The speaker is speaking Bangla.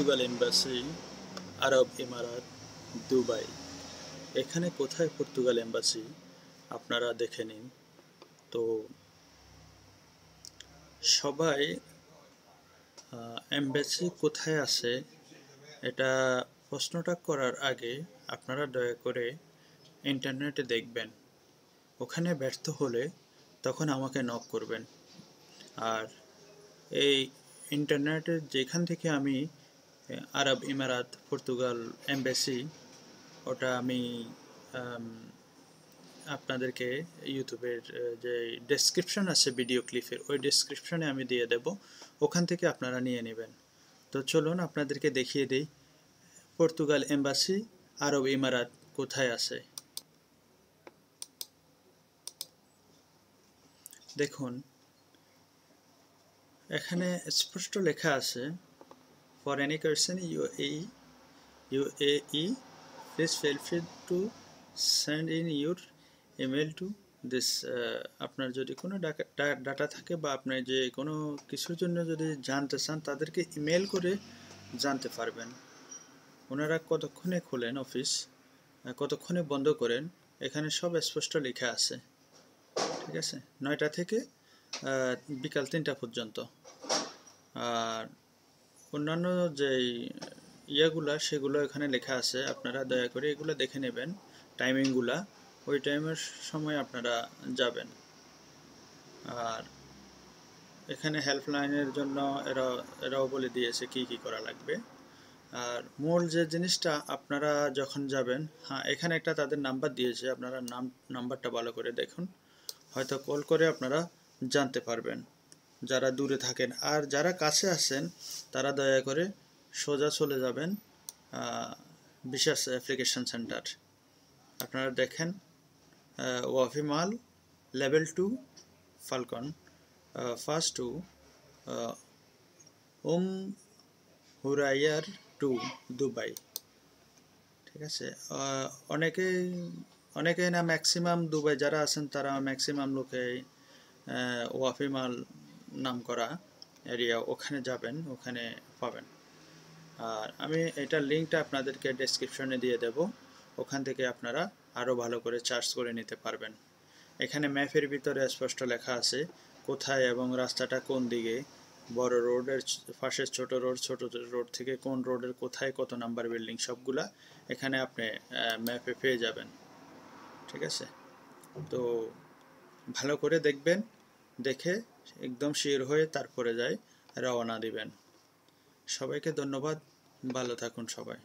পর্তুগাল এম্বাসি, আরব ইমারাত দুবাই। এখানে কোথায় পর্তুগাল এম্বাসি? আপনারা দেখে নিন। তো সবাই এম্বাসি কোথায় আছে এটা প্রশ্নটা করার আগে আপনারা দয়া করে ইন্টারনেটে দেখবেন। ওখানে ব্যর্থ হলে তখন আমাকে নক করবেন। আর এই ইন্টারনেটে যেখান থেকে আমি আরব, ইমারাত, পর্তুগাল, এম্বাসি, ওটা আমি আপনাদেরকে ইউটিউবের যে ডেসক্রিপশন আছে ভিডিও ক্লিপের ওই ডেসক্রিপশনে আমি দিয়ে দেব। ওখান থেকে আপনারা নিয়ে নেবেন। তো চলুন আপনাদেরকে দেখিয়ে দিই, পর্তুগাল এম্বাসি, আরব, ইমারাত কোথায় আছে? দেখুন, এখানে স্পষ্ট লেখা আছে U A U A E please feel free to send in your email to this আপনার যদি কোনো ডাটা থাকে বা আপনি যে কোনো কিছুর জন্য যদি জানতে চান, তাদেরকে ইমেল করে জানতে পারবেন। ওনারা কতক্ষণে খোলেন অফিস কতক্ষণে বন্ধ করেন, এখানে সব স্পষ্ট লেখা আছে। ঠিক আছে? নয়টা থেকে বিকাল তিনটা পর্যন্ত। আর অন্যান্য যে ইয়েগুলা, সেগুলো এখানে লেখা আছে। আপনারা দয়া করে এগুলো দেখে নেবেন, টাইমিংগুলা। ওই টাইমের সময় আপনারা যাবেন। আর এখানে হেল্পলাইনের জন্য এরা, এরাও বলে দিয়েছে কি কি করা লাগবে। আর মূল যে জিনিসটা, আপনারা যখন যাবেন হ্যাঁ এখানে একটা তাদের নাম্বার দিয়েছে। আপনারা নাম, নাম্বারটা ভালো করে দেখুন। হয়তো কল করে আপনারা জানতে পারবেন। যারা দূরে থাকেন। আর যারা কাছে আছেন, তারা দয়া করে সোজা চলে যাবেন বিশেষ অ্যাপ্লিকেশন সেন্টার। আপনারা দেখেন Wafi Mall level two, Falcon first two ওম হুরাইয়ার টু, দুবাই। ঠিক আছে? অনেকেই অনেকেই না ম্যাক্সিমাম দুবাই যারা আছেন, তারা ম্যাক্সিমাম লোকেই ওয়াফিমাল নাম করা এরিয়া ওখানে যাবেন, ওখানে পাবেন। আর আমি এটার লিঙ্কটা আপনাদেরকে ডেসক্রিপশনে দিয়ে দেব। ওখান থেকে আপনারা আরও ভালো করে চার্জ করে নিতে পারবেন। এখানে ম্যাপের ভিতরে স্পষ্ট লেখা আছে, কোথায় এবং রাস্তাটা কোন দিকে, বড় রোডের পাশে ছোট রোড ছোট রোড থেকে কোন রোডের কোথায় কত নাম্বার বিল্ডিং সবগুলা এখানে আপনি ম্যাপে পেয়ে যাবেন। ঠিক আছে? তো ভালো করে দেখবেন, দেখে একদম শিওর হয়ে তারপরে যায় রওনা দিবেন। সবাইকে ধন্যবাদ ভালো থাকুন সবাই।